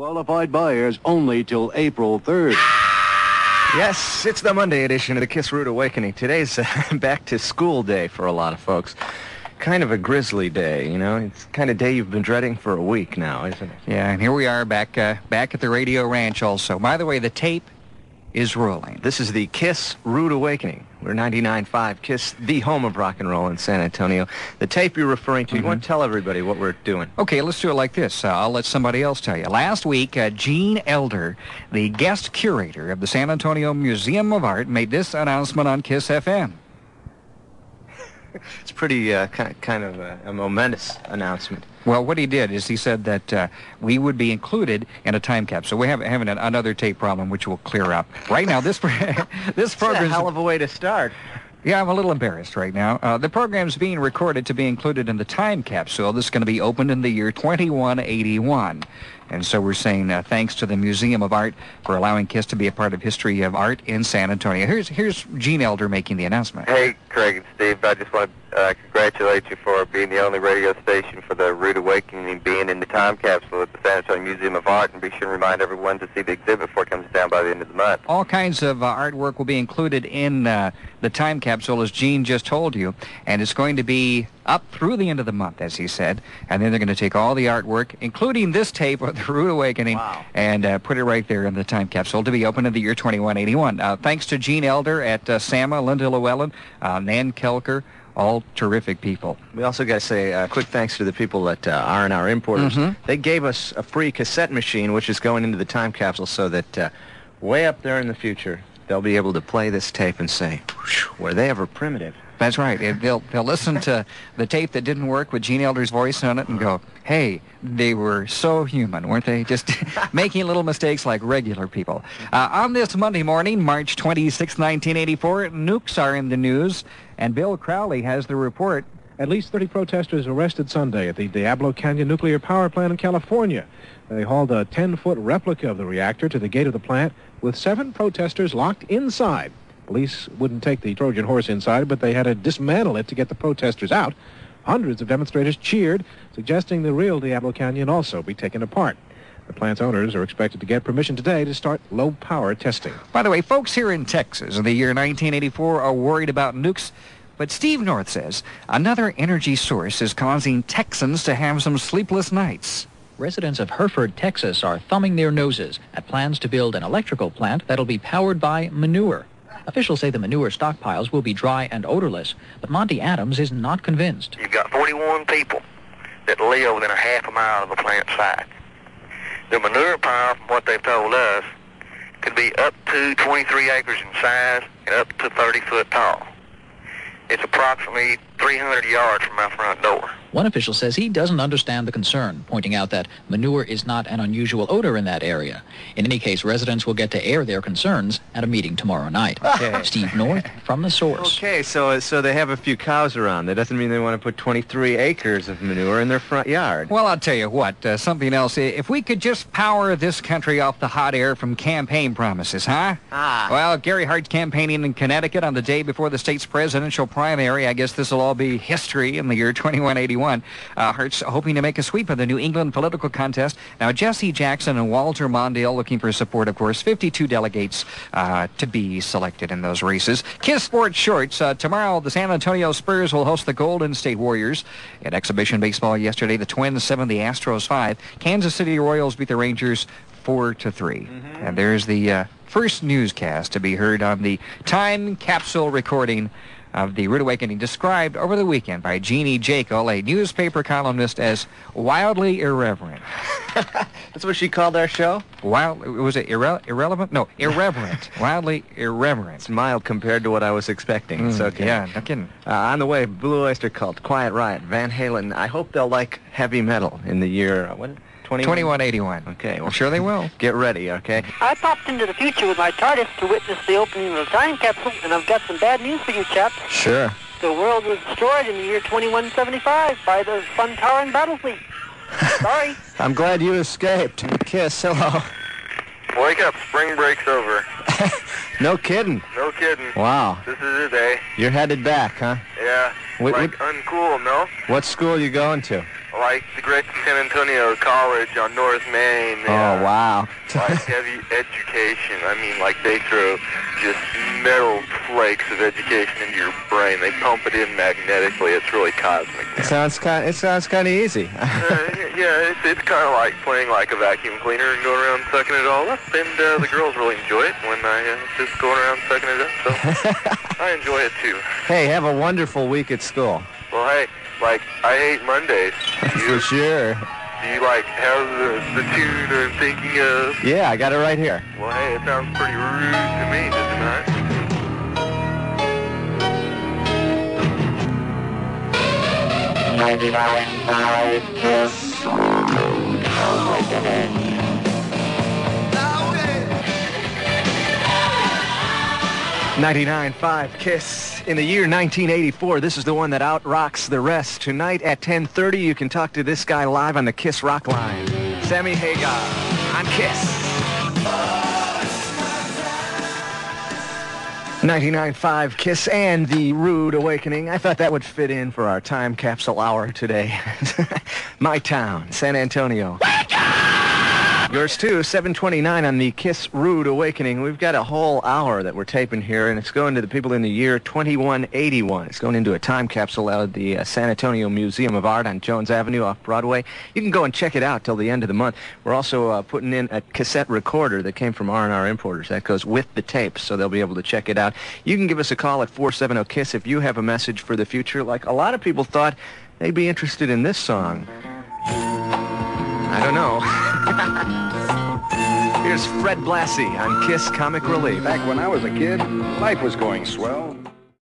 Qualified buyers only till April 3rd. Yes, it's the Monday edition of the Kiss Rude Awakening. Today's uh, back to school day for a lot of folks. Kind of a grisly day, you know. It's the kind of day you've been dreading for a week now, isn't it? Yeah, and here we are back uh, back at the Radio Ranch also. By the way, the tape is rolling. This is the Kiss Rude Awakening. We're 99.5 Kiss, the home of rock and roll in San Antonio. The tape you're referring to, you want to tell everybody what we're doing. Okay, let's do it like this. Uh, I'll let somebody else tell you. Last week, uh, Gene Elder, the guest curator of the San Antonio Museum of Art, made this announcement on Kiss FM. It's pretty uh, kind of a, a momentous announcement. Well, what he did is he said that uh, we would be included in a time capsule. So we have having an, another tape problem, which will clear up. Right now, this this It's a program hell of a way to start. Yeah, I'm a little embarrassed right now. Uh, the program's being recorded to be included in the time capsule that's going to be opened in the year 2181. And so we're saying uh, thanks to the Museum of Art for allowing KISS to be a part of history of art in San Antonio. Here's here's Gene Elder making the announcement. Hey, Greg and Steve, I just want to uh, congratulate you for being the only radio station for the Rude Awakening being in the time capsule at the San Antonio Museum of Art, and be sure to remind everyone to see the exhibit before it comes down by the end of the month. All kinds of uh, artwork will be included in uh, the time capsule, as Gene just told you, and it's going to be up through the end of the month, as he said. And then they're going to take all the artwork, including this tape of the Rude Awakening, Wow. and uh, put it right there in the time capsule to be opened in the year 2181. Uh, thanks to Gene Elder at uh, SAMA, Linda Llewellyn, uh, Nan Kelker, all terrific people. We also got to say a quick thanks to the people at uh, R&R Importers. Mhm. They gave us a free cassette machine, which is going into the time capsule so that uh, way up there in the future, they'll be able to play this tape and say, were they ever primitive? That's right. It- They'll they'll listen to the tape that didn't work with Gene Elder's voice on it and go, "Hey, they were so human, weren't they? Just making little mistakes like regular people." Uh, on this Monday morning, March 26, 1984, nukes are in the news, and Bill Crowley has the report. At least 30 protesters arrested Sunday at the Diablo Canyon nuclear power plant in California. They hauled a 10-foot replica of the reactor to the gate of the plant with seven protesters locked inside. Police wouldn't take the Trojan horse inside, but they had to dismantle it to get the protesters out. Hundreds of demonstrators cheered, suggesting the real Diablo Canyon also be taken apart. The plant's owners are expected to get permission today to start low-power testing. By the way, folks here in Texas in the year 1984 are worried about nukes. But Steve North says another energy source is causing Texans to have some sleepless nights. Residents of Hereford, Texas are thumbing their noses at plans to build an electrical plant that'll be powered by manure. Officials say the manure stockpiles will be dry and odorless, but Monty Adams is not convinced. You've got 41 people that live within a half a mile of the plant site. The manure pile, from what they've told us, could be up to 23 acres in size and up to 30 foot tall. It's approximately 300 yards from my front door. One official says he doesn't understand the concern, pointing out that manure is not an unusual odor in that area. In any case, residents will get to air their concerns at a meeting tomorrow night. Okay. Steve North from the source. Okay, so so they have a few cows around. That doesn't mean they want to put 23 acres of manure in their front yard. Well, I'll tell you what, uh, something else. If we could just power this country off the hot air from campaign promises, huh? Ah. Well, Gary Hart's campaigning in Connecticut on the day before the state's presidential primary. I guess this will all be history in the year 2181. Uh, Hart's hoping to make a sweep of the New England political contest. Now, Jesse Jackson and Walter Mondale looking for support, of course. 52 delegates uh, to be selected in those races. Kiss Sports Shorts. Uh, tomorrow, the San Antonio Spurs will host the Golden State Warriors. In exhibition baseball yesterday, the Twins 7, the Astros 5. Kansas City Royals beat the Rangers 4 to 3. And there's the uh, first newscast to be heard on the time capsule recording of the Rude Awakening, described over the weekend by Jeannie Jekyll, a newspaper columnist, as wildly irreverent. That's what she called our show? Wild, was it irre- irrelevant? No, irreverent. wildly irreverent. It's mild compared to what I was expecting. It's Mm, okay. Yeah, no kidding. Uh, on the way, Blue Oyster Cult, Quiet Riot, Van Halen. I hope they'll like heavy metal in the year, uh? 21? 2181. Okay, well, I'm sure they will. Get ready, okay? I popped into the future with my TARDIS to witness the opening of the time capsule, and I've got some bad news for you chaps. Sure. The world was destroyed in the year 2175 by the Fun Tower Battle Fleet. Sorry. I'm glad you escaped. Kiss, hello. Wake up, spring break's over. No kidding. No kidding. Wow. This is the day. You're headed back, huh? Yeah. Wait, like uncool, no? What school you going to? Like the great San Antonio College on North Main. Oh, uh, wow. like heavy education. I mean, like they throw just metal flakes of education into your brain. They pump it in magnetically. It's really cosmic. It sounds kind. It sounds kind of easy. uh, yeah, it's, it's kind of like playing like a vacuum cleaner and going around sucking it all up. And uh, the girls really enjoy it when I uh, just going around sucking it up. So I enjoy it too. hey, have a wonderful week at school. Well, hey, like I hate Mondays. Do you, For sure. do you like have the, the tune I'm thinking of? Yeah, I got it right here. Well, hey, it sounds pretty rude to me, doesn't it? Ninety-nine five Kiss in the year 1984. This is the one that out rocks the rest. Tonight at 10:30, you can talk to this guy live on the Kiss Rock line. Sammy Hagar on Kiss. 99.5 Kiss and the Rude Awakening. I thought that would fit in for our time capsule hour today. My town, San Antonio. Yours too, 729 on the Kiss Rude Awakening. We've got a whole hour that we're taping here, and it's going to the people in the year 2181. It's going into a time capsule out of the uh, San Antonio Museum of Art on Jones Avenue off Broadway. You can go and check it out till the end of the month. We're also uh, putting in a cassette recorder that came from R&R Importers. That goes with the tapes, so they'll be able to check it out. You can give us a call at 470-KISS if you have a message for the future, like a lot of people thought they'd be interested in this song. I don't know. Here's Fred Blassie on Kiss Comic Relief. Back when I was a kid, life was going swell.